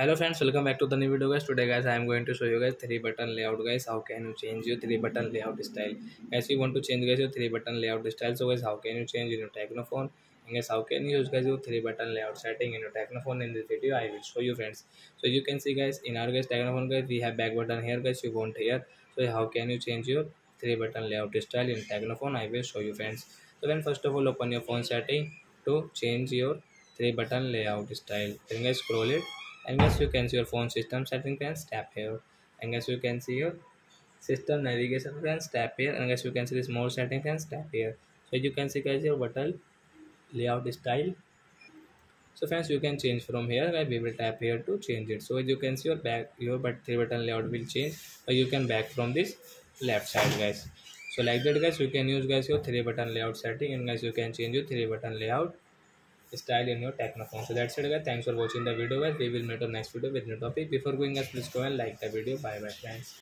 Hello friends, welcome back to the new video guys. Today guys, I am going to show you guys three button layout guys. How can you change your three button layout style? Guys, you want to change guys your three button layout style. So guys, how can you change in your Tecno phone? And guys, how can you use guys your three button layout setting in your Tecno phone? In this video I will show you friends. So you can see guys, in our guys Tecno phone guys, we have back button here guys, you want here. So how can you change your three button layout style in Tecno phone? I will show you friends. So then first of all, open your phone setting to change your three button layout style. Then guys, scroll it and guess you can see your phone system setting friends tap here and guess you can see your system navigation friends tap here and guess you can see this more setting friends tap here so you can see guys your button layout style so friends you can change from here and we will tap here to change it so as you can see your back your three button layout will change or you can back from this left side guys so like that guys you can use guys your three button layout setting and guys you can change your three button layout style in your phone. so that's it guys thanks for watching the video guys we will meet our next video with new topic before going guys please go and like the video bye bye friends